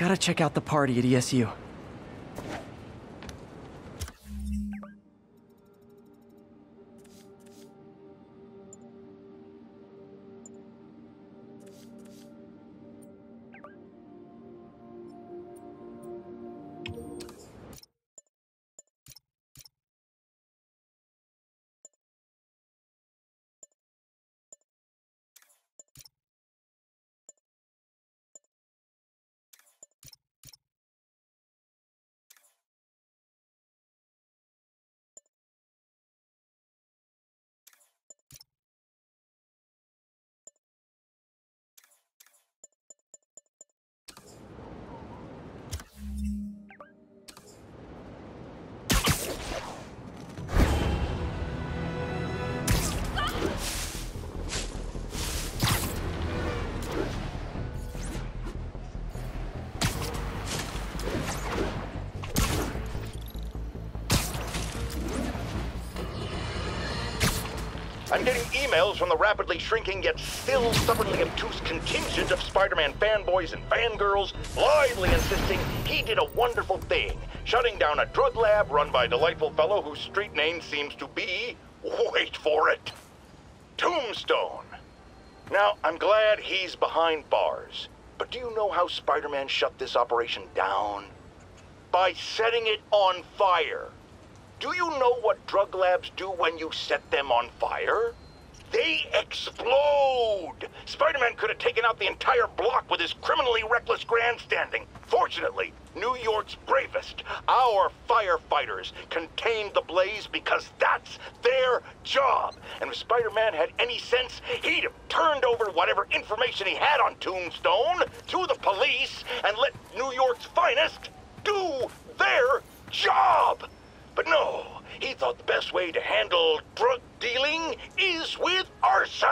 Gotta check out the party at ESU. The rapidly shrinking yet still stubbornly obtuse contingent of Spider-Man fanboys and fangirls, blithely insisting he did a wonderful thing, shutting down a drug lab run by a delightful fellow whose street name seems to be, wait for it, Tombstone. Now, I'm glad he's behind bars, but do you know how Spider-Man shut this operation down? By setting it on fire. Do you know what drug labs do when you set them on fire? They explode! Spider-Man could have taken out the entire block with his criminally reckless grandstanding. Fortunately, New York's bravest, our firefighters, contained the blaze because that's their job. And if Spider-Man had any sense, he'd have turned over whatever information he had on Tombstone to the police and let New York's finest do their job. But no, he thought the best way to handle drug dealing is with arson.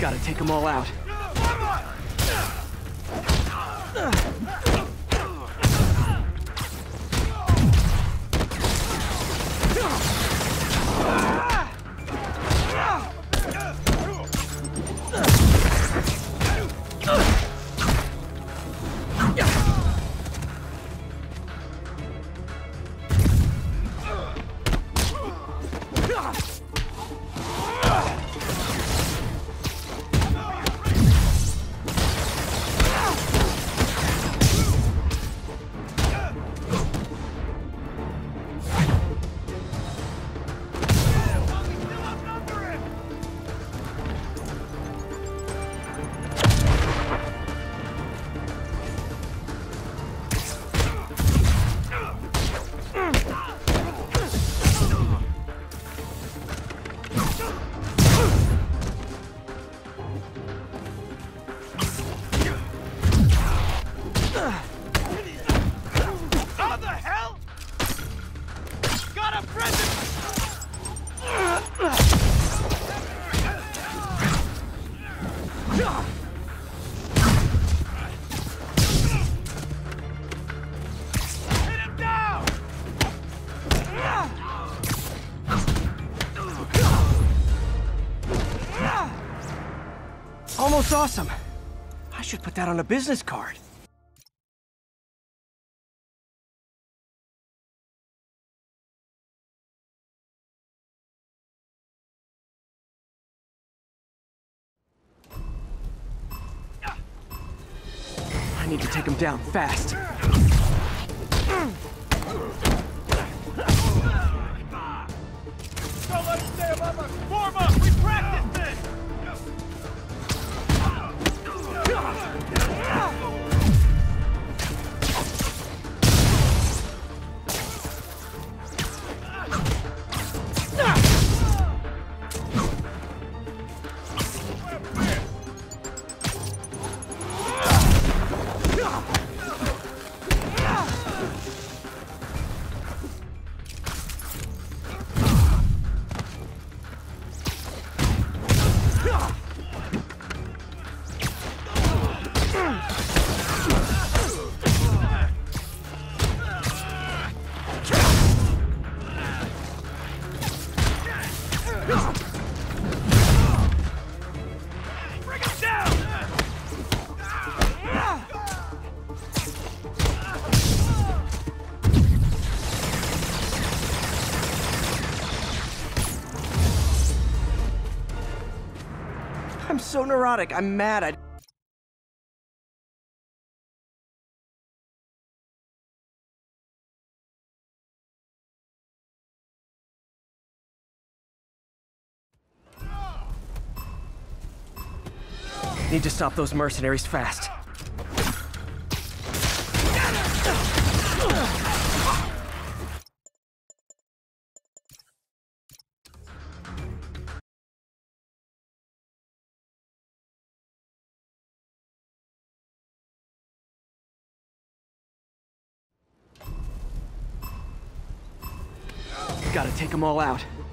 Gotta take them all out. How Almost awesome. I should put that on a business card. Down fast. So neurotic. I'm mad. I. Need to stop those mercenaries fast. Them all out.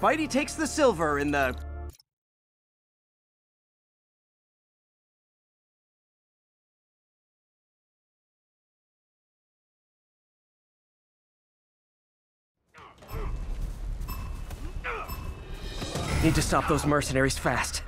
Spidey takes the silver in the. Need to stop those mercenaries fast.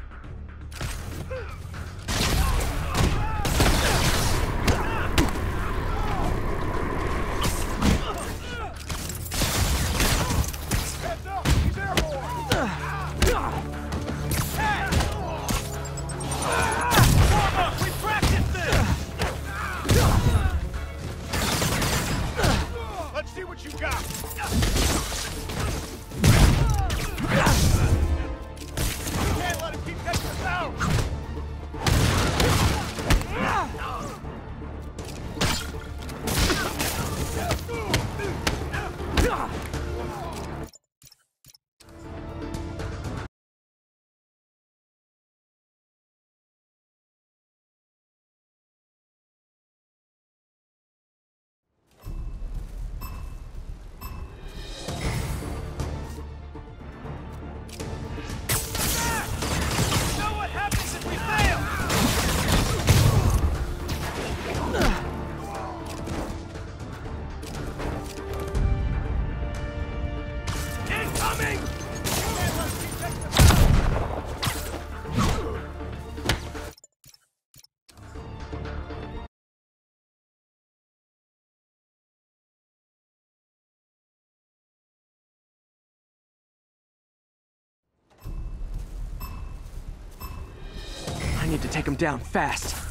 Need to take him down fast.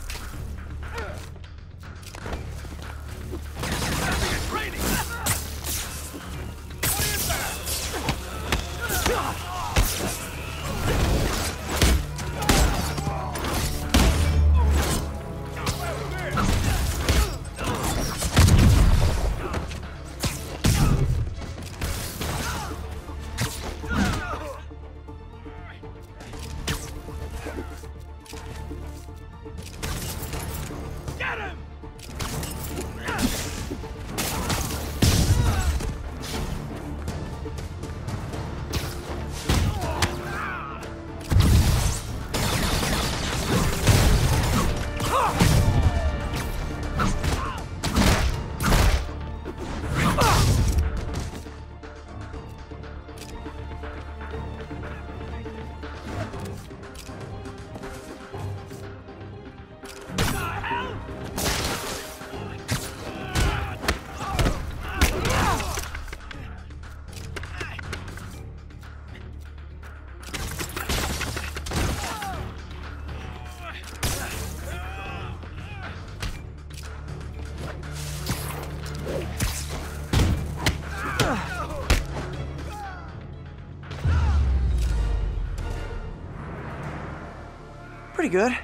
Pretty good.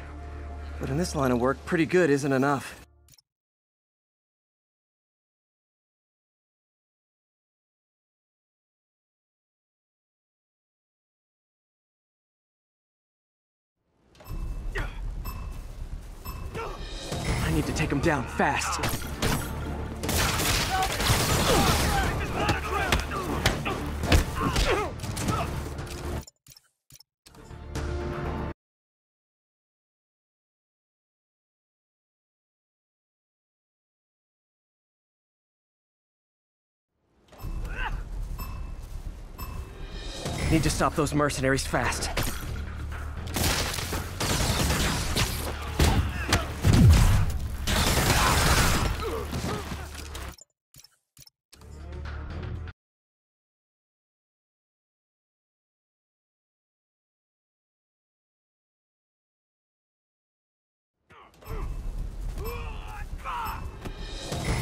But in this line of work, pretty good isn't enough. I need to take him down fast. Need to stop those mercenaries fast.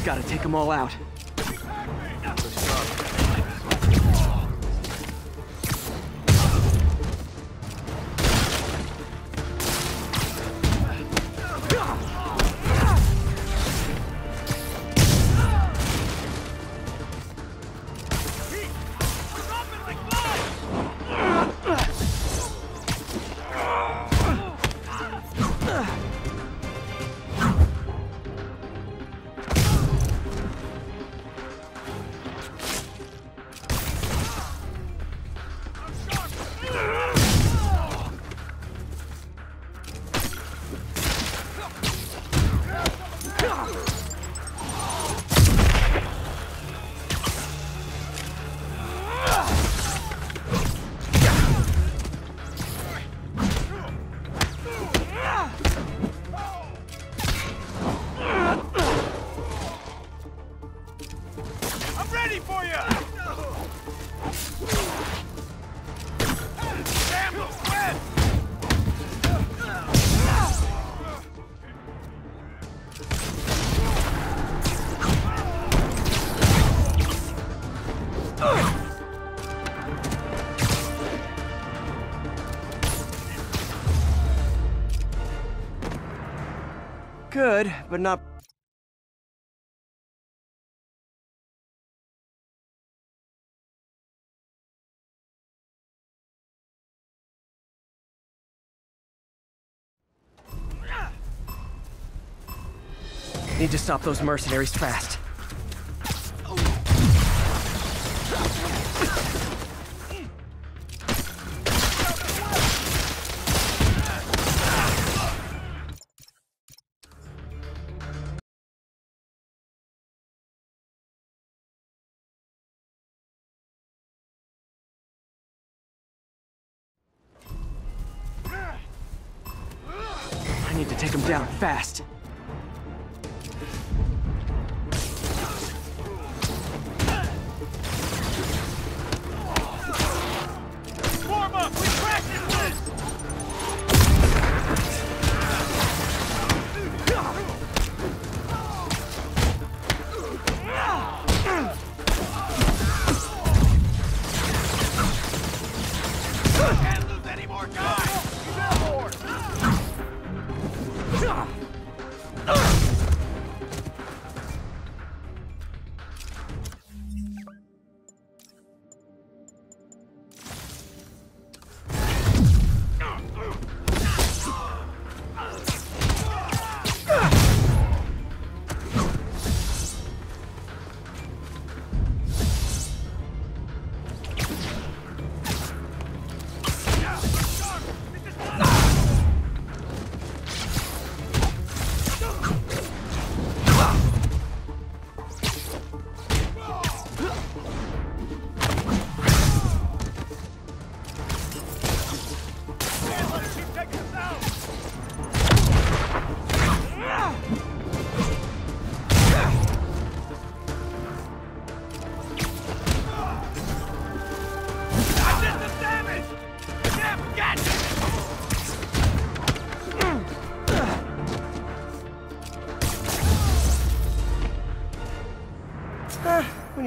Gotta take them all out. But not. Need to stop those mercenaries fast.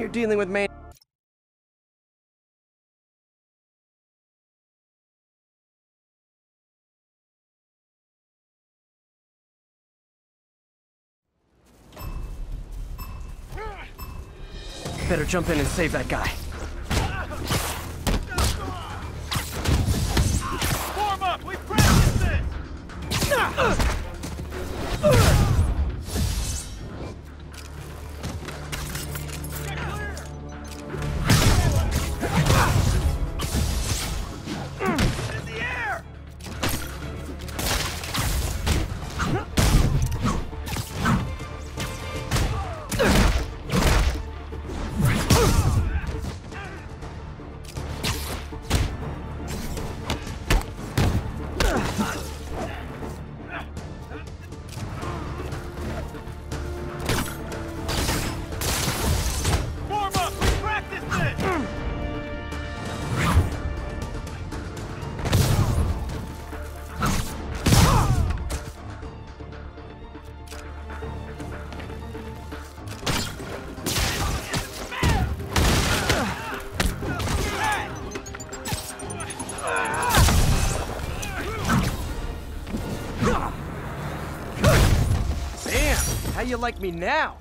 you're dealing with main... Better jump in and save that guy. You like me now?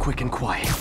Quick and quiet.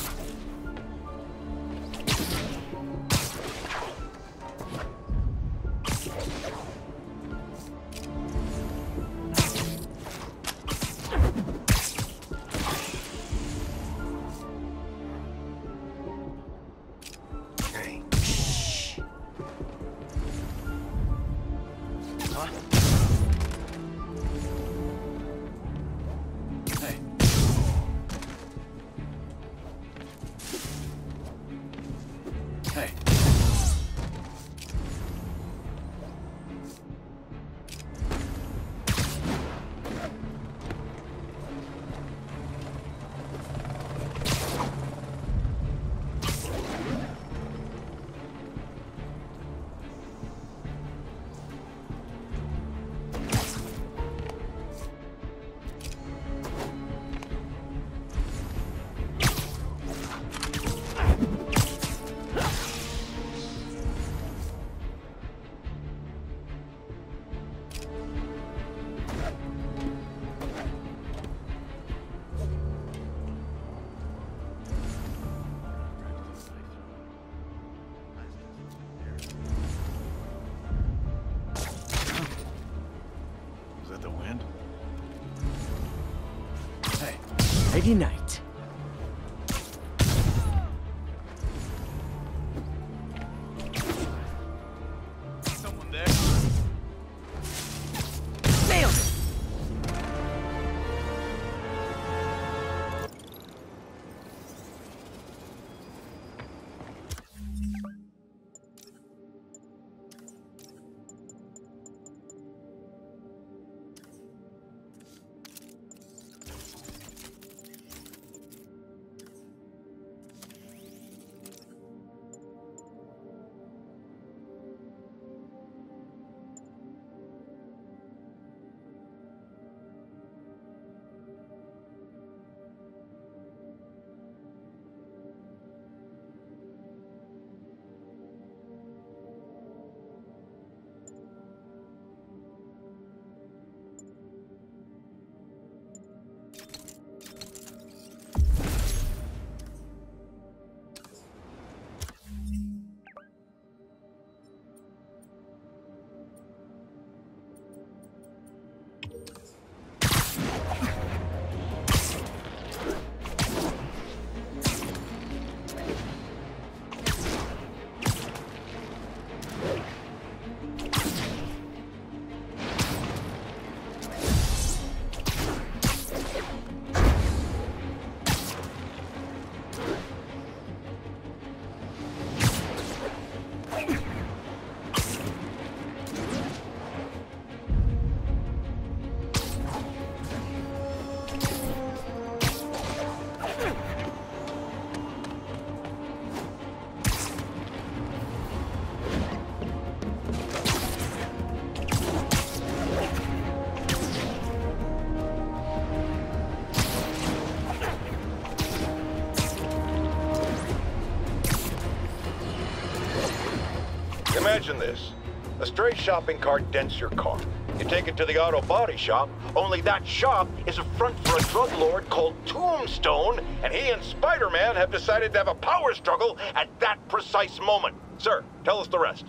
Imagine this. A stray shopping cart dents your car. You take it to the auto body shop, only that shop is a front for a drug lord called Tombstone, and he and Spider-Man have decided to have a power struggle at that precise moment. Sir, tell us the rest.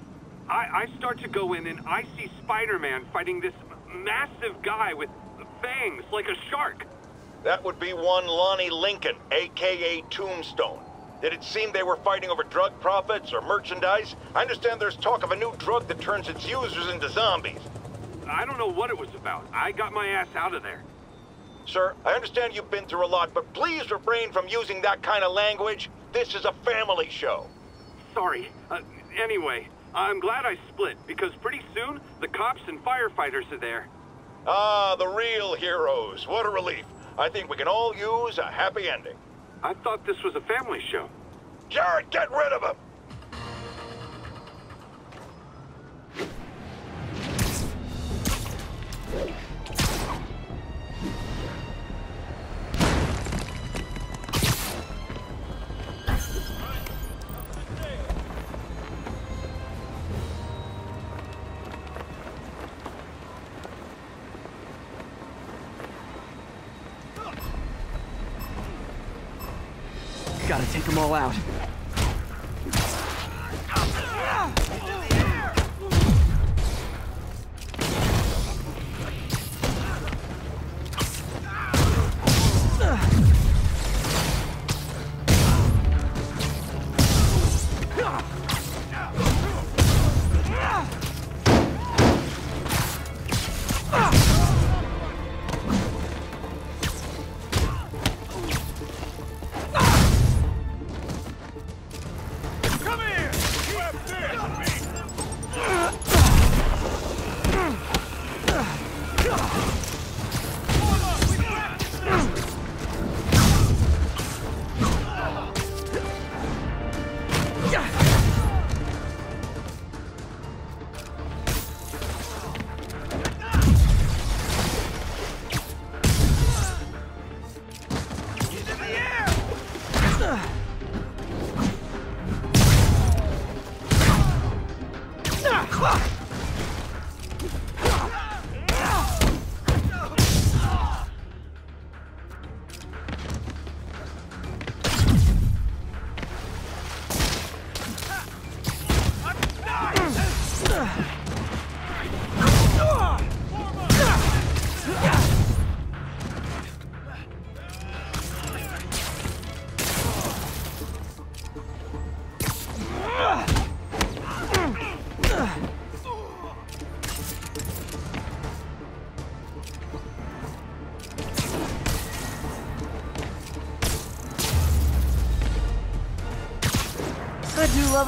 I, I start to go in and I see Spider-Man fighting this massive guy with fangs like a shark. That would be one Lonnie Lincoln, aka Tombstone. Did it seem they were fighting over drug profits or merchandise? I understand there's talk of a new drug that turns its users into zombies. I don't know what it was about. I got my ass out of there. Sir, I understand you've been through a lot, but please refrain from using that kind of language. This is a family show. Sorry. Uh, anyway, I'm glad I split, because pretty soon, the cops and firefighters are there. Ah, the real heroes. What a relief. I think we can all use a happy ending. I thought this was a family show. Jared, get rid of him!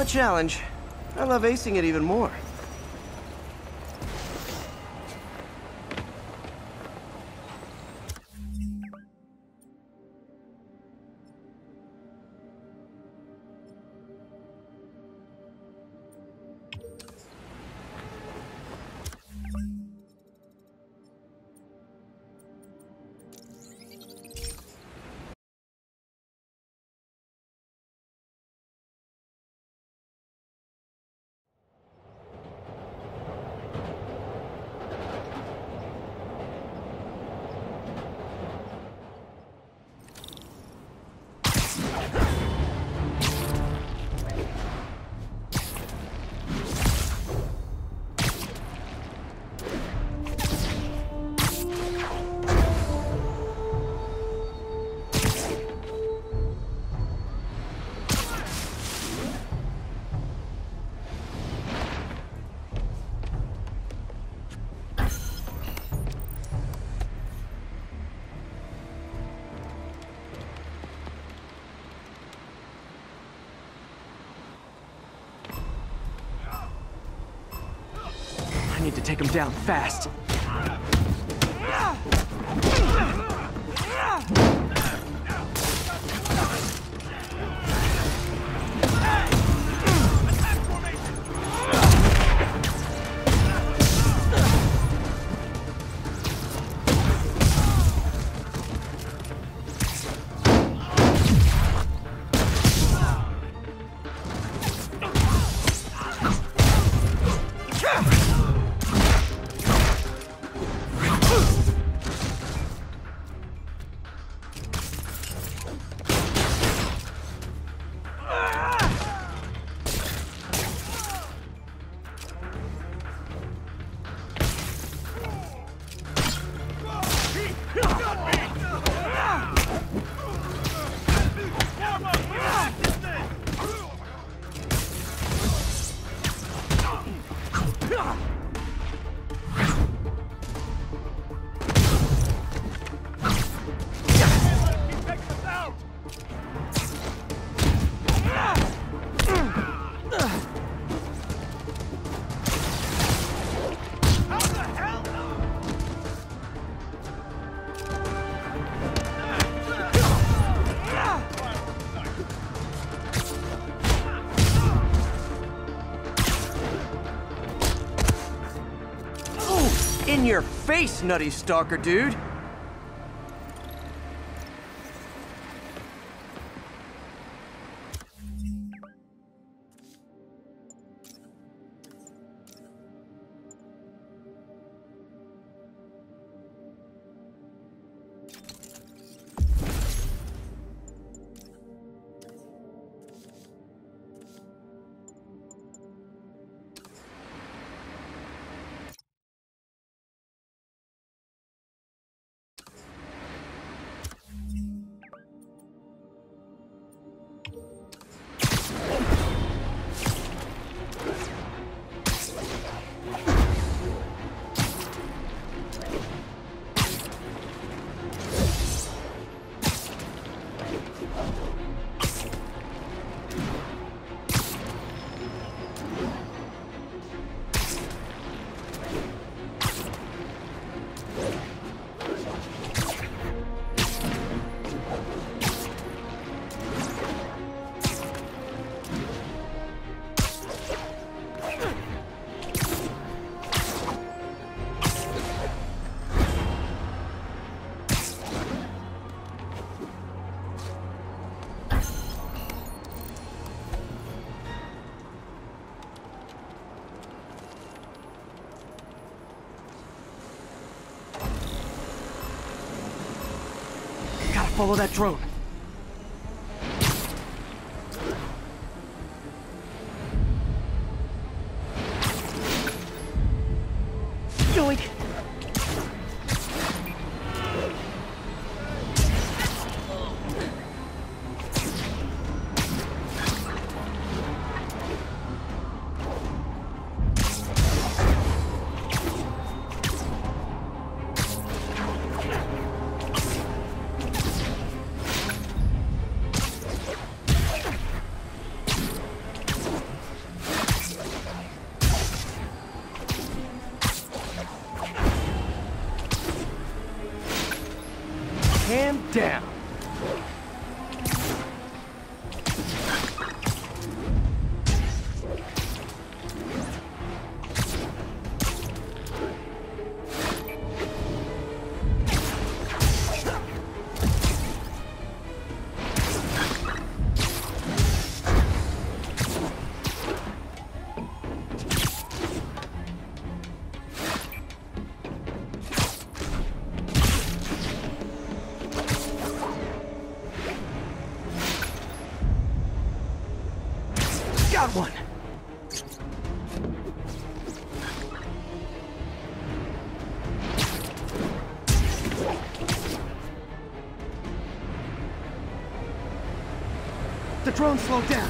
A challenge. I love acing it even more. Down fast. Face, nutty stalker dude! Follow that drone. The drone slowed down.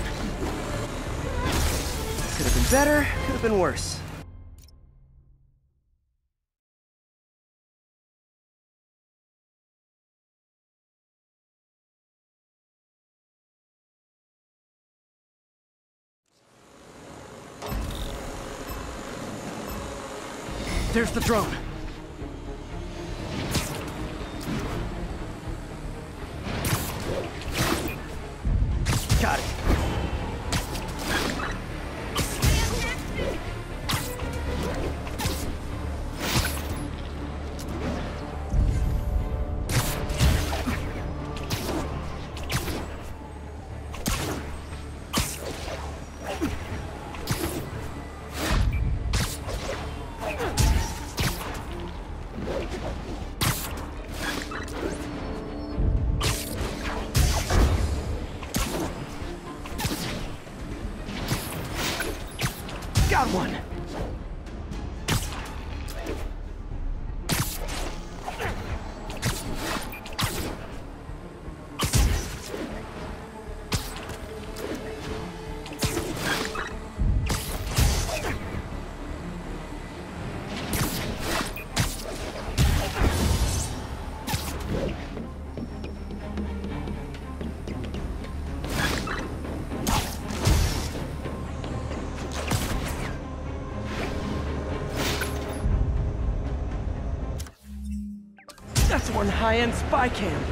Could have been better, could have been worse. There's the drone. High-end spy cam.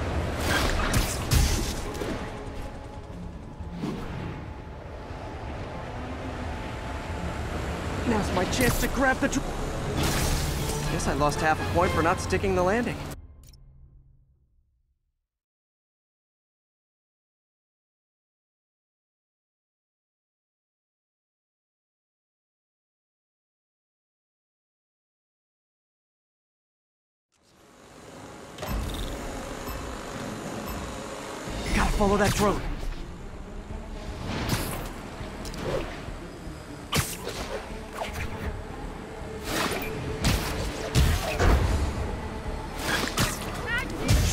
Now's my chance to grab the Guess I lost half a point for not sticking the landing. Follow that drone.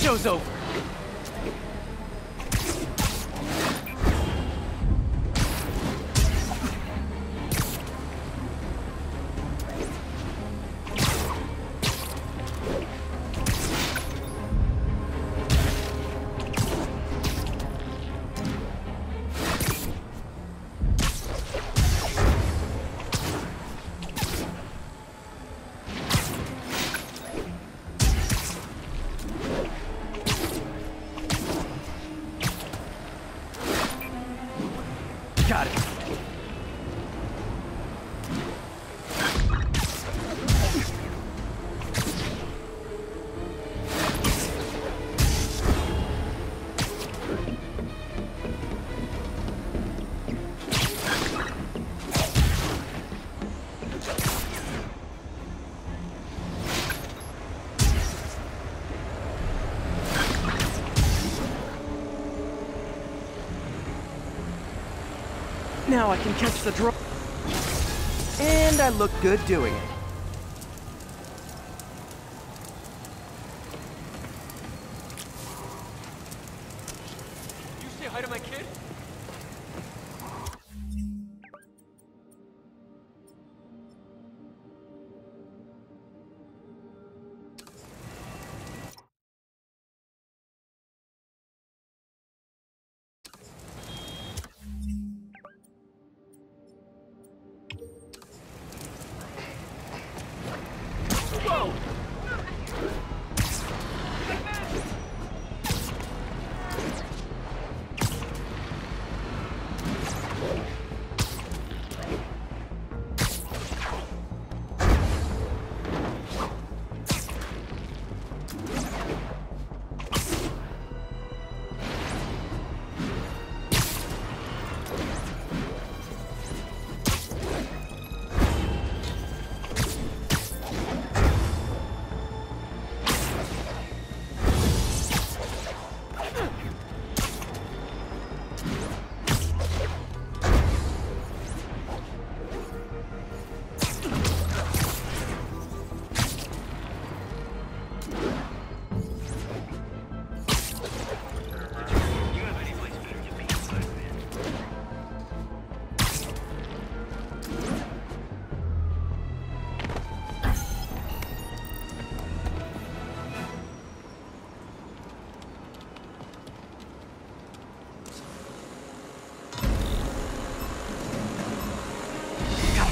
Show's over. I can catch the drone. And I look good doing it.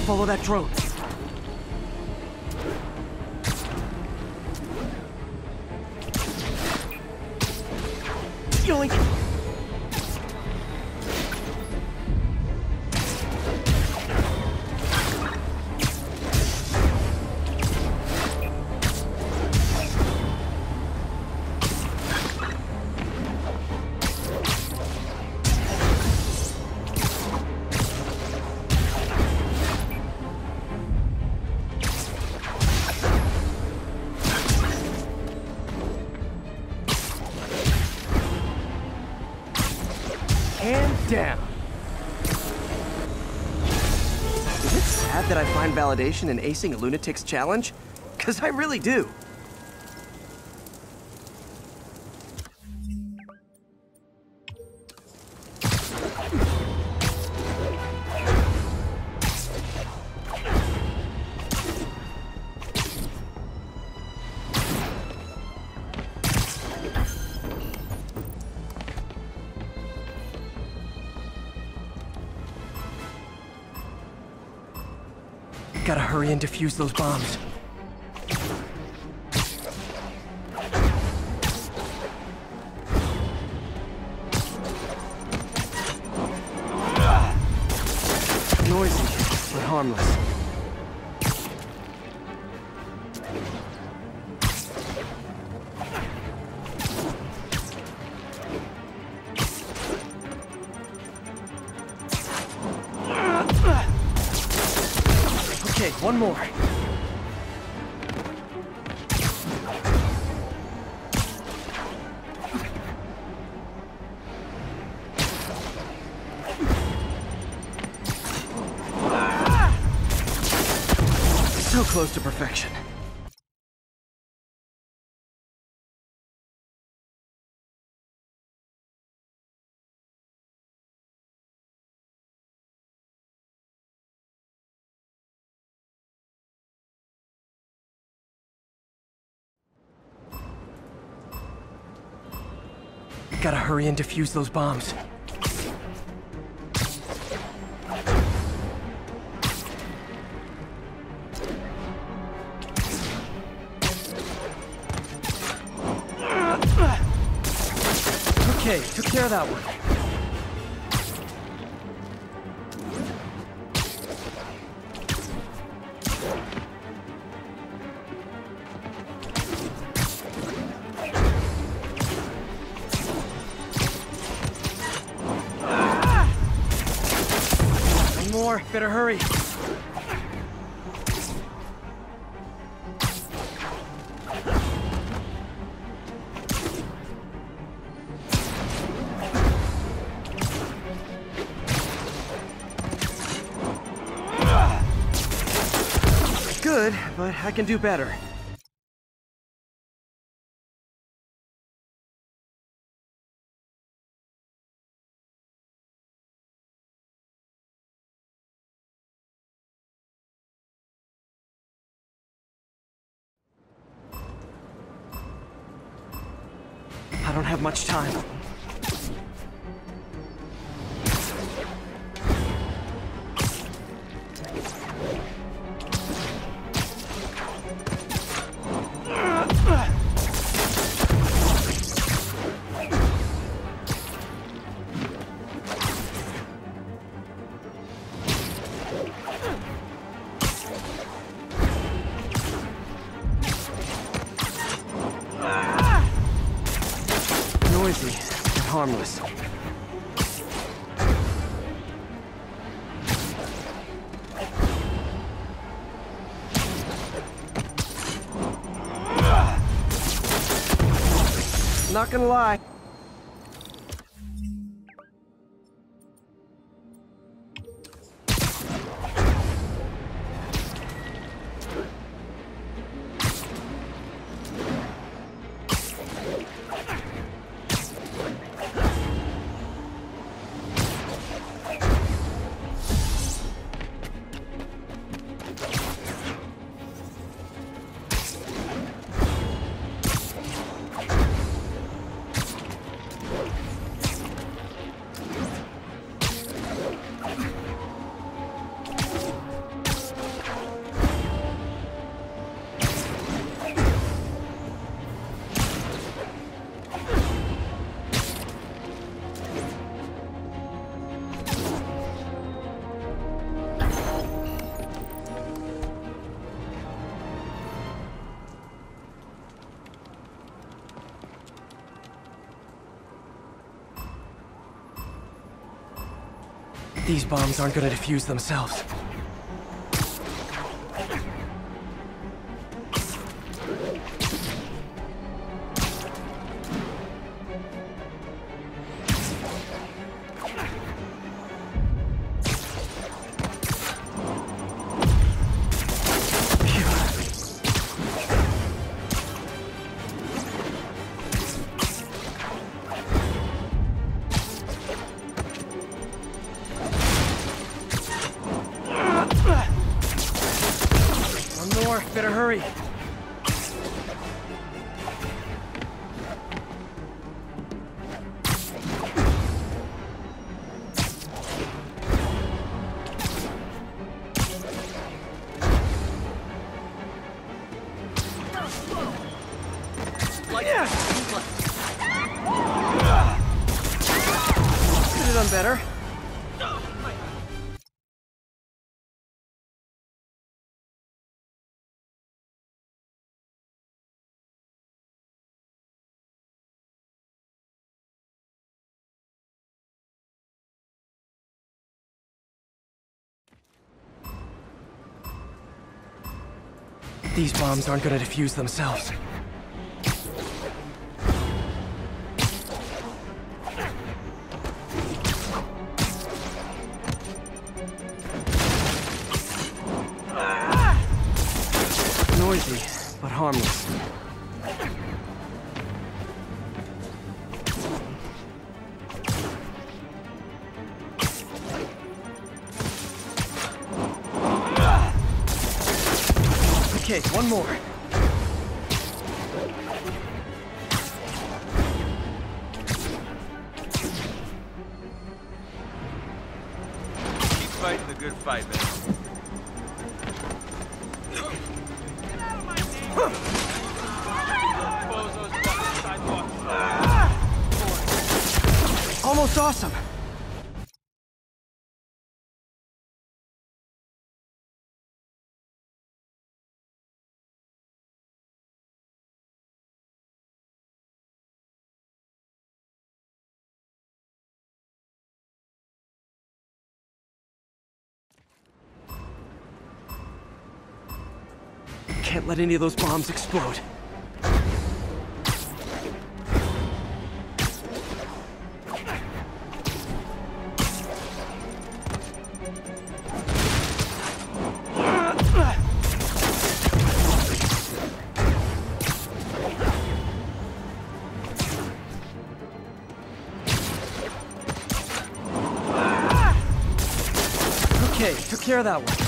Follow that drone. Validation in acing a lunatic's challenge? Because I really do. Gotta hurry and defuse those bombs. Close to perfection. Gotta hurry and defuse those bombs. Care of that one. Better hurry. But I can do better. Not gonna lie. These bombs aren't gonna defuse themselves. These bombs aren't gonna defuse themselves. Okay, one more. Keep fighting the good fight, man. Bozos blocking sidewalks. Almost awesome. Can't let any of those bombs explode. Okay, took care of that one.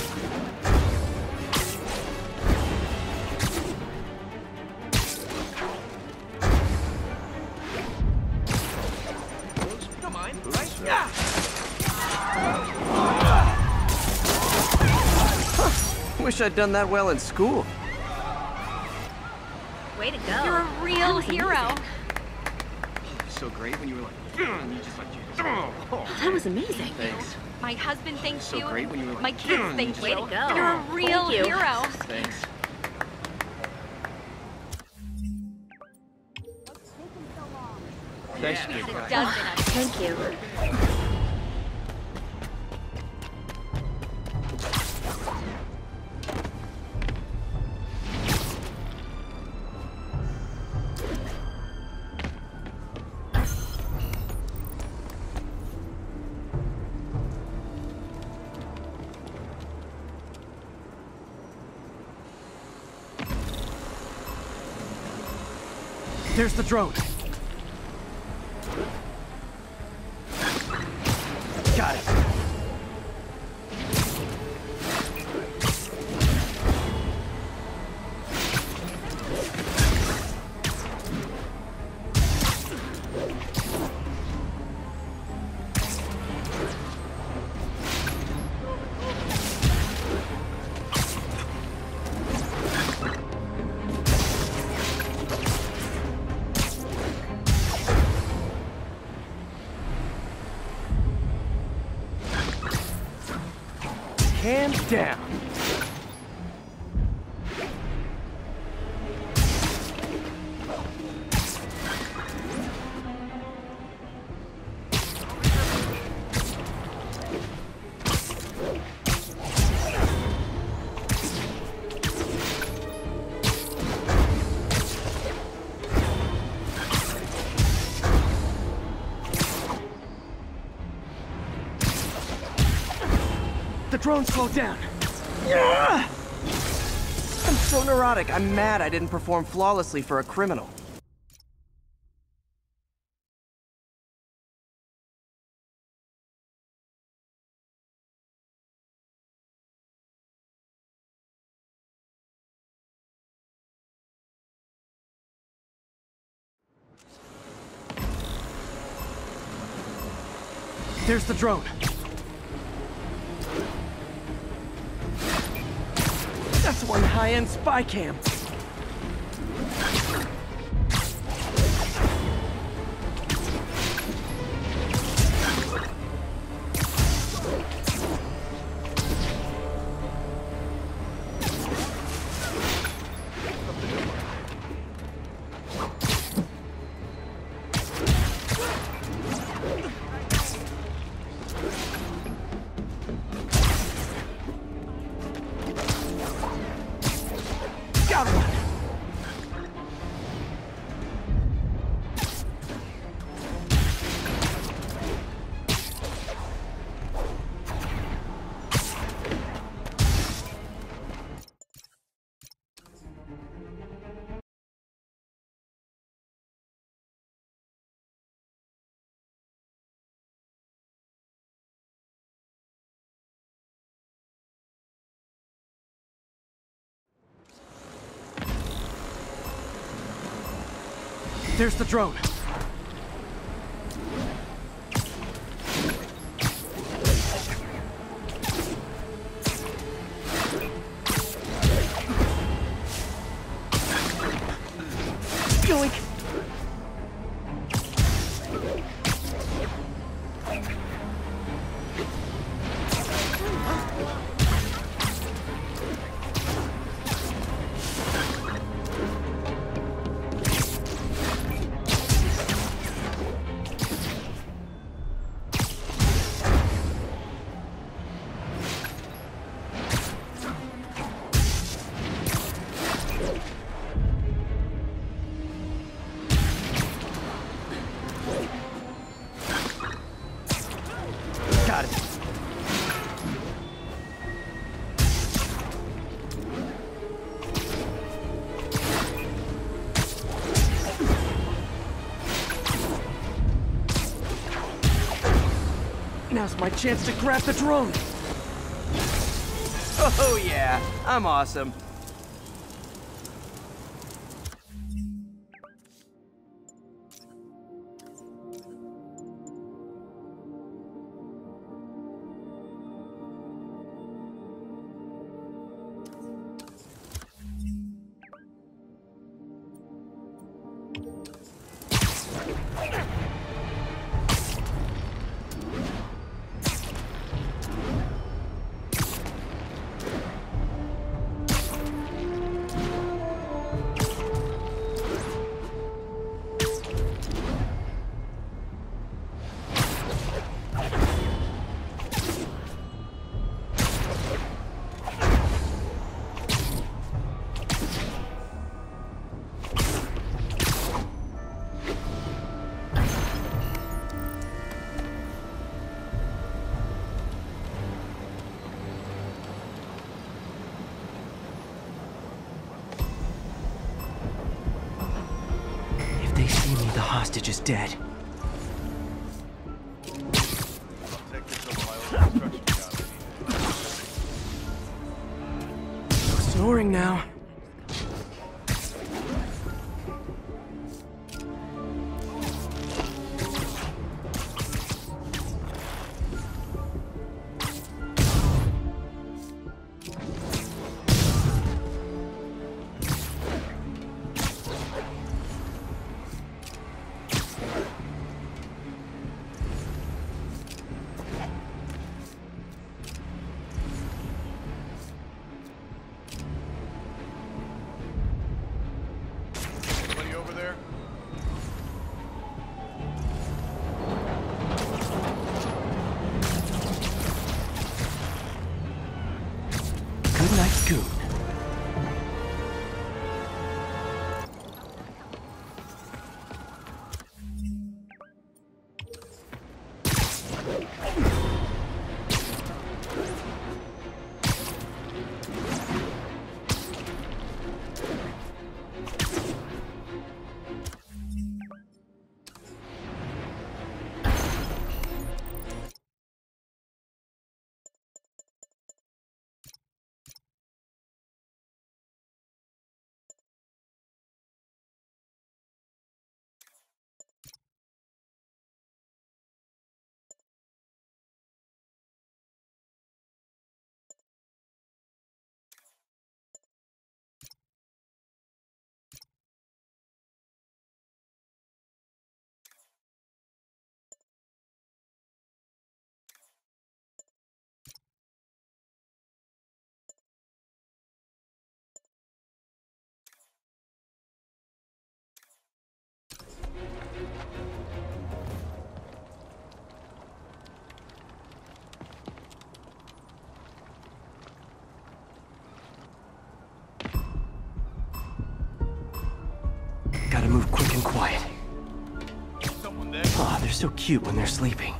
I'd done that well in school. Way to go. You're a real hero. So great when you were like, and you just like, That was amazing. thanks, My husband thanks So you. great when you were like, My kids thank Way you. to go. You're a real Thank you. hero. thanks. Thanks, We big had a dozen of Thank you. There's the drone. Drone slowed down. Yeah! I'm so neurotic. I'm mad I didn't perform flawlessly for a criminal. There's the drone. That's spy cam. There's the drone. Now's my chance to grab the drone. Oh yeah, I'm awesome. Dead. Snoring now. So cute when they're sleeping.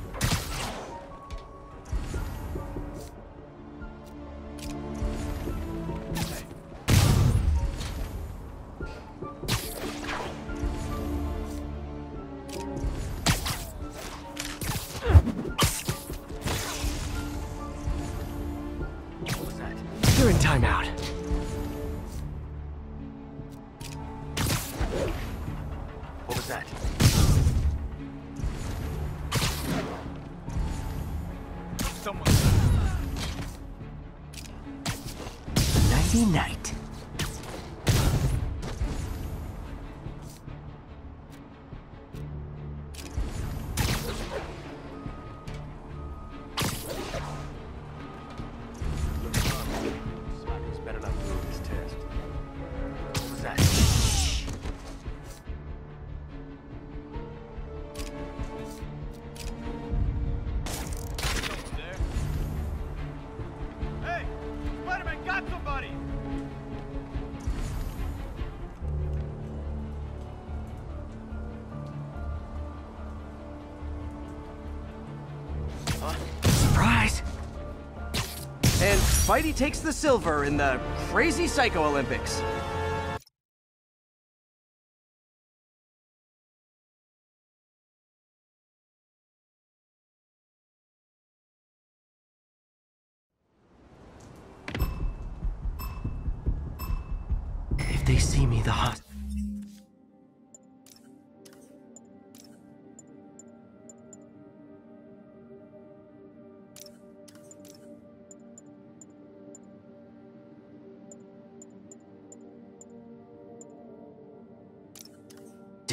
Whitey takes the silver in the Crazy Psycho Olympics.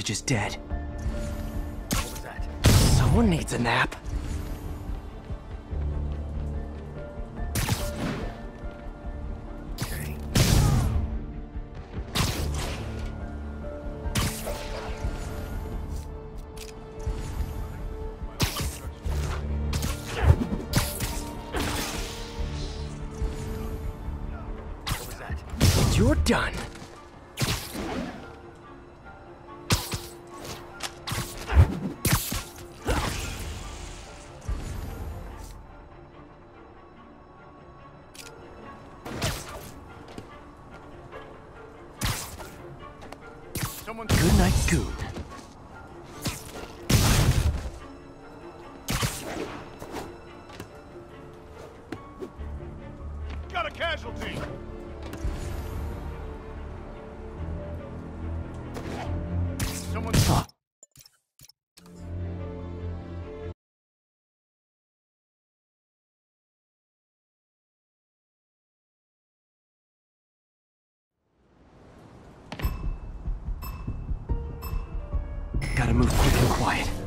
hostage is dead. Someone needs a nap. move quick and quiet.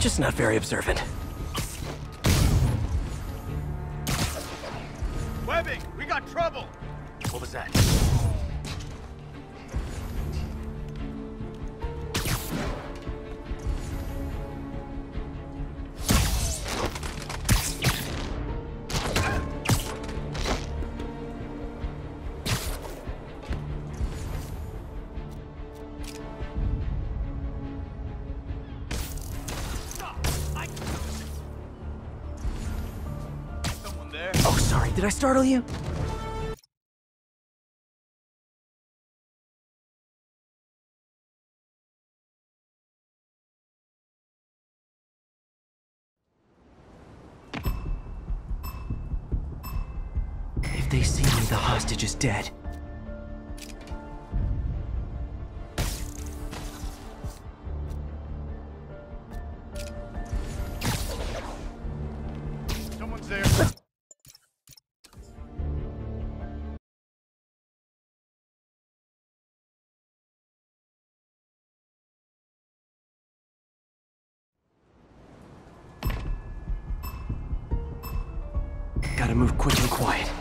Just not very observant. I startle you? Gotta move quick and quiet.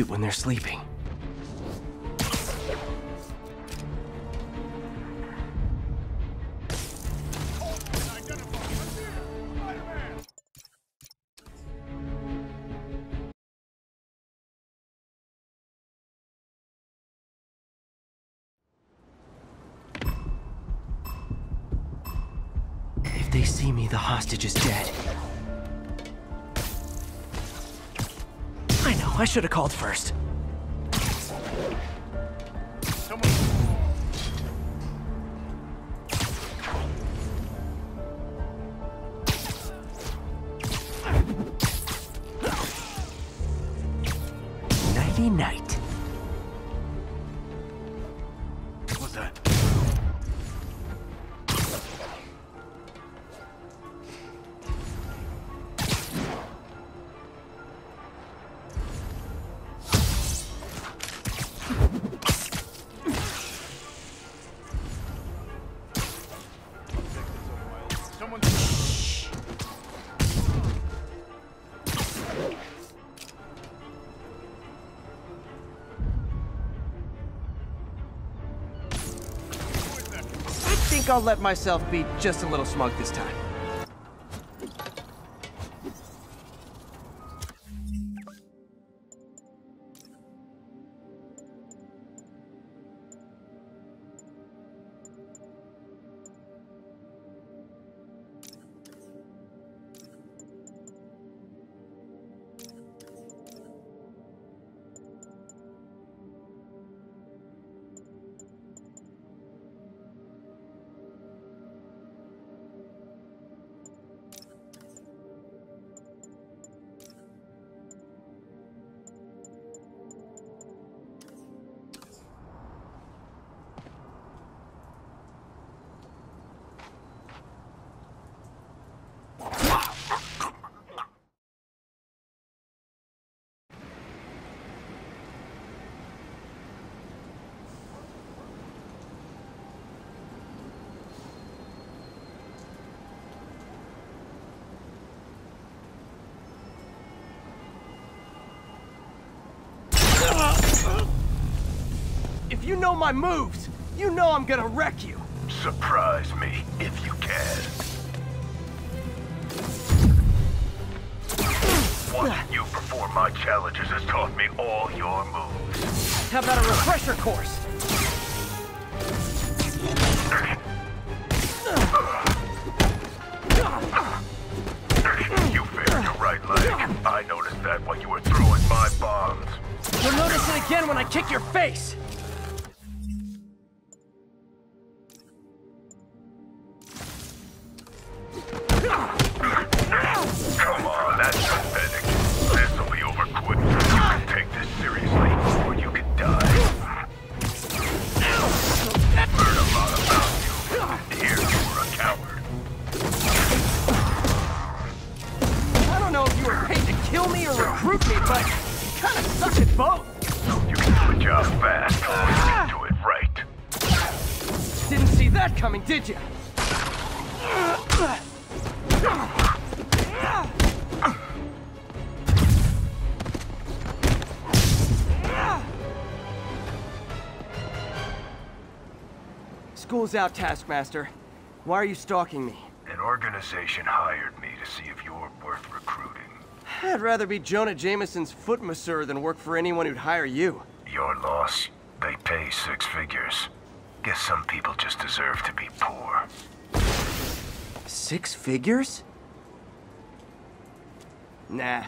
shoot when they're sleeping. If they see me, the hostage is dead. I should have called first. I'll let myself be just a little smug this time. My moves, you know I'm gonna wreck you. Surprise me, if you can. Watching you perform my challenges has taught me all your moves. How about a refresher course? You failed your right leg. I noticed that while you were throwing my bombs. You'll notice it again when I kick your face. Kill me or recruit me, but you kind of suck at both. You can do a job fast, do it right. Didn't see that coming, did you? School's out, Taskmaster. Why are you stalking me? An organization hired I'd rather be Jonah Jameson's foot masseur than work for anyone who'd hire you. Your loss, they pay six figures. Guess some people just deserve to be poor. Six figures? Nah,